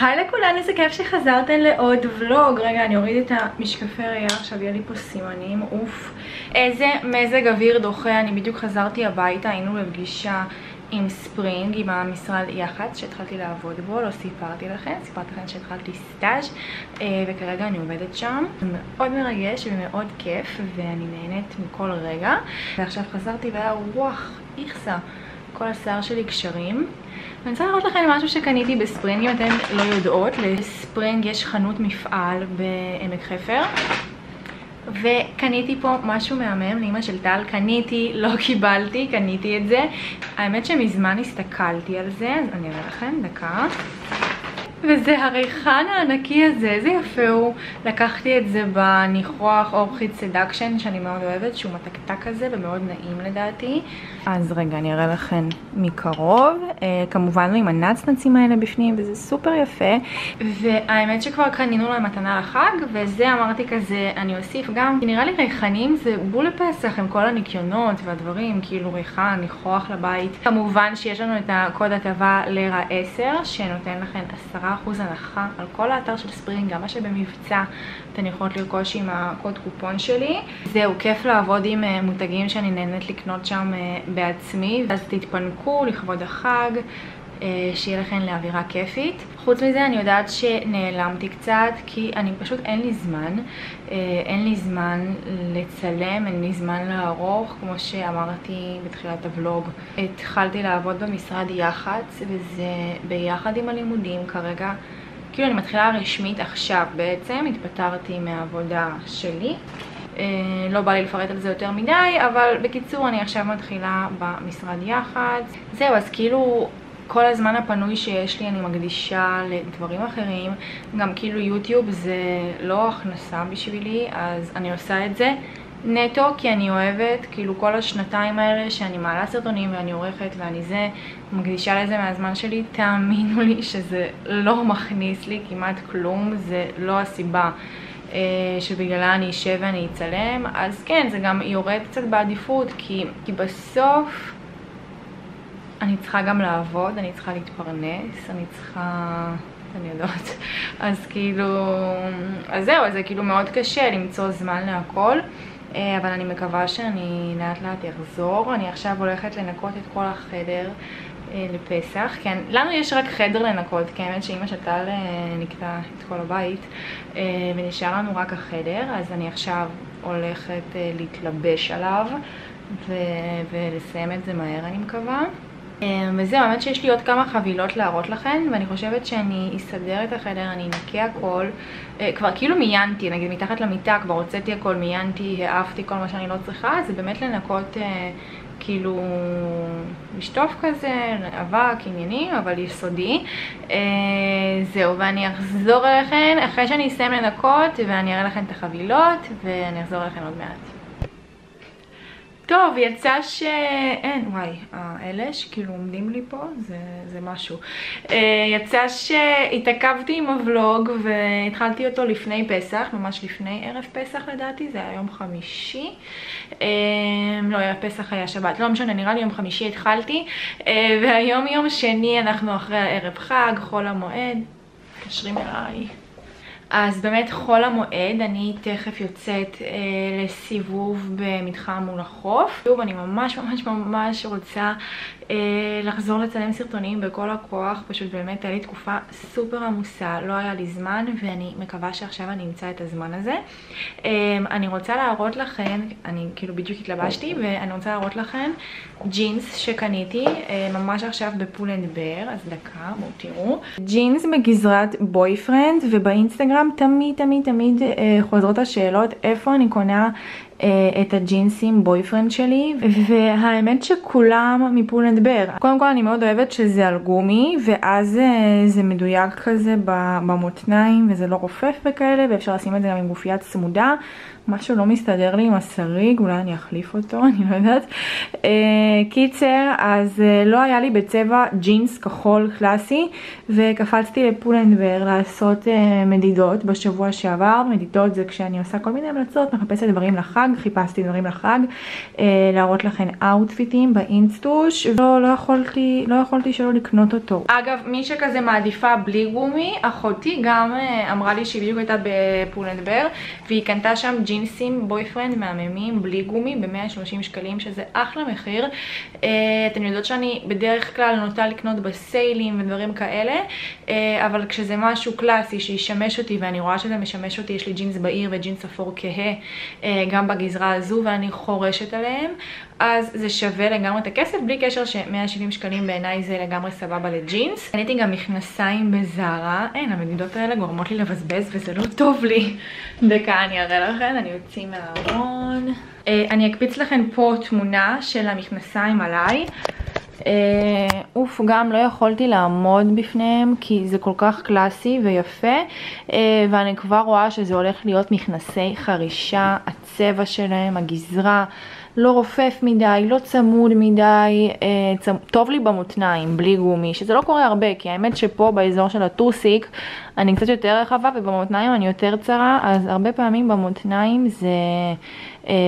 היי לכולן, איזה כיף שחזרתן לעוד ולוג. רגע, אני אוריד את המשקפי ראייה, עכשיו יהיה לי פה סימנים, אוף. איזה מזג אוויר דוחה, אני בדיוק חזרתי הביתה, היינו בפגישה עם ספרינג, עם המשרד יח"צ שהתחלתי לעבוד בו, לא סיפרתי לכם, סיפרתי לכם שהתחלתי סטאז' אה, וכרגע אני עובדת שם. מאוד מרגש ומאוד כיף ואני נהנית מכל רגע. ועכשיו חזרתי והיה רוח איכסה, כל השיער שלי קשרים. אני רוצה להראות לכם משהו שקניתי בספרינג, אם אתן לא יודעות, לספרינג יש חנות מפעל בעמק חפר. וקניתי פה משהו מהמם לאמא של טל, קניתי, לא קיבלתי, קניתי את זה. האמת שמזמן הסתכלתי על זה, אז אני אראה לכם, דקה. וזה הריחן הענקי הזה, איזה יפה הוא. לקחתי את זה בניחוח אורחית סדקשן, שאני מאוד אוהבת, שהוא מתקתק כזה ומאוד נעים לדעתי. אז רגע, אני אראה לכם מקרוב. אה, כמובן עם הנצנצים האלה בפנים, וזה סופר יפה. והאמת שכבר קנינו להם מתנה לחג, וזה אמרתי כזה, אני אוסיף גם, כי נראה לי ריחנים זה בול לפסח עם כל הניקיונות והדברים, כאילו ריחן, ניחוח לבית. כמובן שיש לנו את הקוד הטבה לרה 10, שנותן לכם 10 10% הנחה על כל האתר של ספרינג, גם מה שבמבצע אתן יכולות לרכוש עם הקוד קופון שלי. זהו, כיף לעבוד עם אה, מותגים שאני נהנית לקנות שם אה, בעצמי, אז תתפנקו לכבוד החג. אה, שיהיה לכם לאווירה כיפית. חוץ מזה אני יודעת שנעלמתי קצת כי אני פשוט אין לי זמן. אין לי זמן לצלם, אין לי זמן לערוך, כמו שאמרתי בתחילת הוולוג. התחלתי לעבוד במשרד יח"צ וזה ביחד עם הלימודים כרגע. כאילו אני מתחילה רשמית עכשיו בעצם, התפטרתי מהעבודה שלי. לא בא לי לפרט על זה יותר מדי, אבל בקיצור אני עכשיו מתחילה במשרד יח"צ. זהו, אז כאילו כל הזמן הפנוי שיש לי אני מקדישה לדברים אחרים, גם כאילו יוטיוב זה לא הכנסה בשבילי, אז אני עושה את זה נטו כי אני אוהבת, כאילו כל השנתיים האלה שאני מעלה סרטונים ואני עורכת ואני זה, מקדישה לזה מהזמן שלי, תאמינו לי שזה לא מכניס לי כמעט כלום, זה לא הסיבה. אה, שבגללה אני אשב ואני אצלם, אז כן, זה גם יורד קצת בעדיפות, כי, כי בסוף אני צריכה גם לעבוד, אני צריכה להתפרנס, אני צריכה... אני יודעת. אז כאילו... אז זהו, אז זה כאילו מאוד קשה למצוא זמן להכל. אה, אבל אני מקווה שאני לאט לאט אחזור. אני עכשיו הולכת לנקות את כל החדר אה, לפסח. כן, לנו יש רק חדר לנקות, כי האמת שאימא של טל אה, נקטע את כל הבית, ונשאר לנו רק החדר, אז אני עכשיו הולכת להתלבש עליו ולסיים את זה מהר, אני מקווה. אמ, וזהו, האמת שיש לי עוד כמה חבילות להראות לכן, ואני חושבת שאני אסדר את החדר, אני אנקה הכל. אה, כבר כאילו מיינתי, נגיד מתחת למיטה, כבר הוצאתי הכל, מיינתי, העפתי כל מה שאני לא צריכה, זה באמת לנקות אה, כאילו לשטוף כזה, אבק, עניינים, אבל יסודי. אה, זהו, ואני אחזור אליכן אחרי שאני אסיים לנקות, ואני אראה לכם את החבילות, ואני אחזור אליכן עוד מעט. טוב, יצא ש... אין, וואי, האלה שכאילו עומדים לי פה, זה, זה משהו. אה, יצא שהתעכבתי עם הוולוג והתחלתי אותו לפני פסח, ממש לפני ערב פסח לדעתי, זה היה יום חמישי. אה, לא, ערב פסח היה שבת, לא משנה, נראה לי יום חמישי התחלתי. אה, והיום יום שני, אנחנו אחרי הערב חג, חול המועד. מתקשרים אליי. אז באמת חול המועד, אני תכף יוצאת אה, לסיבוב במתחם מול החוף. שוב, אני ממש ממש ממש רוצה אה, לחזור לצלם סרטונים בכל הכוח, פשוט באמת היה לי תקופה סופר עמוסה, לא היה לי זמן, ואני מקווה שעכשיו אני אמצא את הזמן הזה. אה, אני רוצה להראות לכם, אני כאילו בדיוק התלבשתי, ואני רוצה להראות לכם ג'ינס שקניתי אה, ממש עכשיו בפול אנד בר, אז דקה, בואו תראו. ג'ינס בגזרת boyfriend, ובאינסטגרם תמיד תמיד תמיד אה, חוזרות השאלות איפה אני קונה את הג'ינסים boyfriend שלי והאמת שכולם מפול בר. קודם כל אני מאוד אוהבת שזה על גומי ואז אה, זה מדויק כזה במותניים וזה לא רופף וכאלה ואפשר לשים את זה גם עם גופייה צמודה משהו לא מסתדר לי עם השריג, אולי אני אחליף אותו, אני לא יודעת. Uh, קיצר, אז לא היה לי בצבע ג'ינס כחול קלאסי, וקפצתי לפולנדבר לעשות מדידות בשבוע שעבר. מדידות זה כשאני עושה כל מיני המלצות, מחפשת דברים לחג לחג, חיפשתי דברים לחג, אה, להראות לכם אאוטפיטים באינסטוש, ולא לא יכולתי, לא יכולתי שלא לקנות אותו. אגב, מי שכזה מעדיפה בלי גומי, אחותי גם אה, אמרה לי שהיא בדיוק הייתה בפולנדבר, והיא קנתה שם ג'ינסים boyfriend מהממים בלי גומי ב-130 שקלים, שזה אחלה מחיר. אה, אתן יודעות שאני בדרך כלל נוטה לקנות בסיילים ודברים כאלה, אבל כשזה משהו קלאסי שישמש אותי ואני רואה שזה משמש אותי, יש לי ג'ינס בהיר וג'ינס אפור כהה גם בגזרה הזו ואני חורשת עליהם, אז זה שווה לגמרי את הכסף, בלי קשר ש-170 שקלים בעיניי זה לגמרי סבבה לג'ינס. קניתי גם מכנסיים בזארה, אין, המדידות האלה גורמות לי לבזבז וזה לא טוב לי. דקה, אני אראה לכם, אני אוציא מהארון. אני אקפיץ לכם פה תמונה של המכנסיים עליי. אה, אוף, גם לא יכולתי לעמוד בפניהם כי זה כל כך קלאסי ויפה אה, ואני כבר רואה שזה הולך להיות מכנסי חרישה, הצבע שלהם, הגזרה לא רופף מדי, לא צמוד מדי, אה. טוב לי במותניים, בלי גומי, שזה לא קורה הרבה, כי האמת שפה באזור של הטוסיק אני קצת יותר רחבה ובמותניים אני יותר צרה, אז הרבה פעמים במותניים זה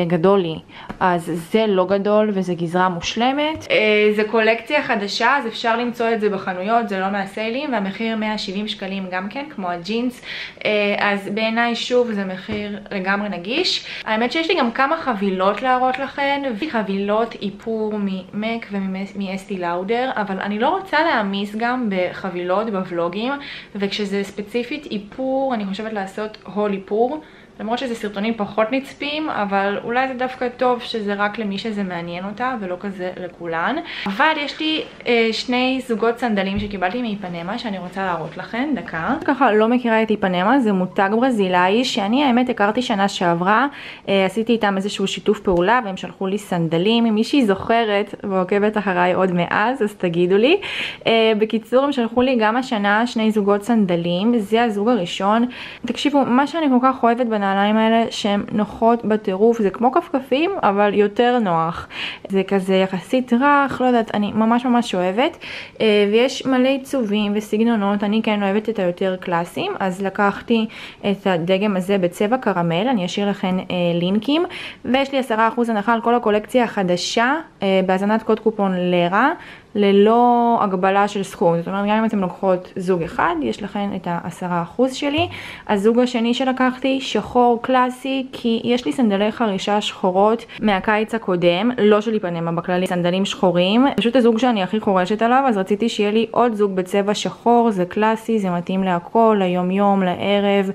גדול לי. אז זה לא גדול וזה גזרה מושלמת. אה, זה קולקציה חדשה, אז אפשר למצוא את זה בחנויות, זה לא מהסיילים, והמחיר 170 שקלים גם כן, כמו הג'ינס. אה, אז בעיניי שוב זה מחיר לגמרי נגיש. האמת שיש לי גם כמה חבילות להראות לכן, חבילות איפור ממק ומאסטי לאודר, אבל אני לא רוצה להעמיס גם בחבילות בוולוגים, וכשזה ספציפית איפור, אני חושבת לעשות הול איפור. למרות שזה סרטונים פחות נצפים, אבל אולי זה דווקא טוב שזה רק למי שזה מעניין אותה ולא כזה לכולן. אבל יש לי אה, שני זוגות סנדלים שקיבלתי מאיפנמה שאני רוצה להראות לכם, דקה. ככה לא מכירה את איפנמה, זה מותג ברזילאי שאני האמת הכרתי שנה שעברה, אה, עשיתי איתם איזשהו שיתוף פעולה והם שלחו לי סנדלים, אם מישהי זוכרת ועוקבת אחריי עוד מאז אז תגידו לי. אה, בקיצור הם שלחו לי גם השנה שני זוגות סנדלים, זה הזוג הראשון. תקשיבו, מה שאני כל כך אוהבת בנעליים הנעליים האלה שהן נוחות בטירוף, זה כמו כפכפים אבל יותר נוח. זה כזה יחסית רך, לא יודעת, אני ממש ממש אוהבת. אה, ויש מלא עיצובים וסגנונות, אני כן אוהבת את היותר קלאסיים, אז לקחתי את הדגם הזה בצבע קרמל, אני אשאיר לכם אה, לינקים, ויש לי 10% הנחה על כל הקולקציה החדשה אה, בהזנת קוד קופון לרה. ללא הגבלה של סכום, זאת אומרת גם אם אתם לוקחות זוג אחד, יש לכם את העשרה אחוז שלי. הזוג השני שלקחתי, שחור קלאסי, כי יש לי סנדלי חרישה שחורות מהקיץ הקודם, לא של איפנמה בכללי, סנדלים שחורים, פשוט הזוג שאני הכי חורשת עליו, אז רציתי שיהיה לי עוד זוג בצבע שחור, זה קלאסי, זה מתאים להכל, ליום יום, לערב,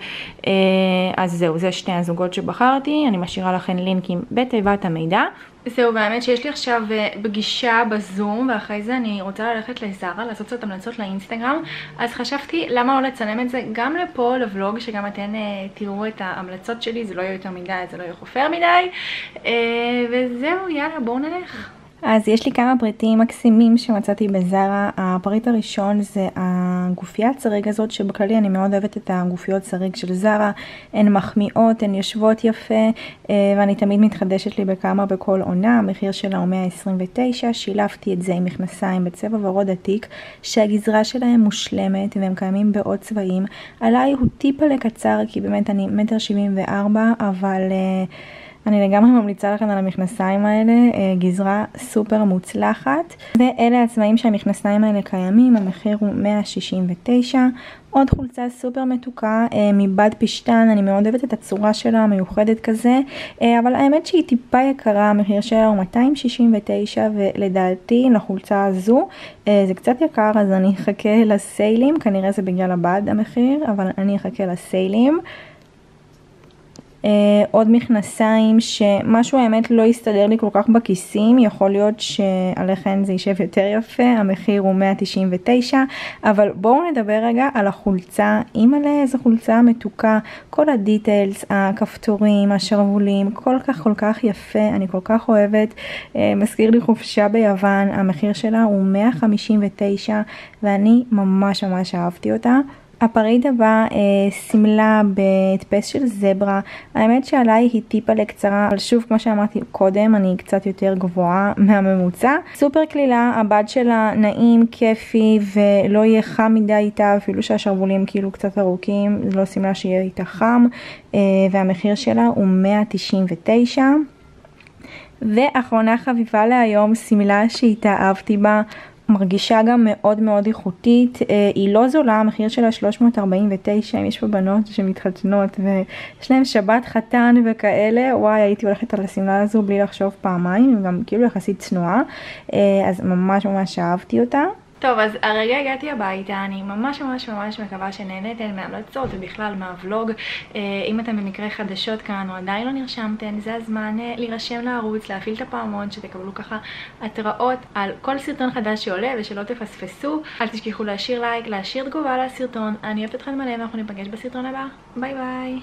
אה, אז זהו, זה שני הזוגות שבחרתי, אני משאירה לכם לינקים בתיבת המידע. זהו, באמת שיש לי עכשיו אה, פגישה בזום, ואחרי זה אני רוצה ללכת לזרה, לעשות קצת המלצות לאינסטגרם, אז חשבתי למה לא לצלם את זה גם לפה, לבלוג, שגם אתן אה, תראו את ההמלצות שלי, זה לא יהיה יותר מדי, זה לא יהיה חופר מדי, אה, וזהו, יאללה, בואו נלך. אז יש לי כמה פריטים מקסימים שמצאתי בזרה. הפריט הראשון זה הגופיית שריג הזאת, שבכללי אני מאוד אוהבת את הגופיות שריג של זרה. הן מחמיאות, הן יושבות יפה, אה, ואני תמיד מתחדשת לי בכמה בכל עונה. המחיר שלה הוא 129, שילבתי את זה עם מכנסיים בצבע ורוד עתיק, שהגזרה שלהם מושלמת, והם קיימים בעוד צבעים. עליי הוא טיפה לקצר, כי באמת אני מטר אבל... Uh, אני לגמרי ממליצה לכם על המכנסיים האלה, אה, גזרה סופר מוצלחת. ואלה הצבעים שהמכנסיים האלה קיימים, המחיר הוא 169. עוד חולצה סופר מתוקה אה, מבד פשטן, אני מאוד אוהבת את הצורה שלה המיוחדת כזה, אה, אבל האמת שהיא טיפה יקרה, המחיר שלה הוא 269 ולדעתי לחולצה הזו זה קצת יקר אז אני אחכה לסיילים, כנראה זה בגלל הבד המחיר, אבל אני אחכה לסיילים. Uh, עוד מכנסיים שמשהו האמת לא הסתדר לי כל כך בכיסים, יכול להיות שעליכן זה יישב יותר יפה, המחיר הוא 199, אבל בואו נדבר רגע על החולצה, אימא'לה איזה חולצה מתוקה, כל הדיטיילס, הכפתורים, השרוולים, כל כך כל כך יפה, אני כל כך אוהבת, uh, מזכיר לי חופשה ביוון, המחיר שלה הוא 159 ואני ממש ממש אהבתי אותה. הפריט הבא, שמלה בהדפס של זברה, האמת שעליי היא טיפה לקצרה, אבל שוב כמו שאמרתי קודם, אני קצת יותר גבוהה מהממוצע. סופר קלילה, הבד שלה נעים, כיפי ולא יהיה חם מדי איתה, אפילו שהשרוולים כאילו קצת ארוכים, זה לא שמלה שיהיה איתה חם, והמחיר שלה הוא 199. ואחרונה חביבה להיום, שמלה שהתאהבתי בה, מרגישה גם מאוד מאוד איכותית, אה, היא לא זולה, המחיר שלה 349, אם יש פה בנות שמתחתנות ויש להן שבת חתן וכאלה, וואי הייתי הולכת על השמלה הזו בלי לחשוב פעמיים, גם כאילו יחסית צנועה, אה, אז ממש ממש אהבתי אותה. טוב, אז הרגע הגעתי הביתה, אני ממש ממש ממש מקווה שנהניתן מהמלצות ובכלל מהוולוג. אה, אם אתם במקרה חדשות כאן או עדיין לא נרשמתן, זה הזמן אה, להירשם לערוץ, להפעיל את הפעמון, שתקבלו ככה התראות על כל סרטון חדש שעולה ושלא תפספסו. אל תשכחו להשאיר לייק, להשאיר תגובה לסרטון. אני אוהבת אתכם מלא ואנחנו ניפגש בסרטון הבא. ביי ביי.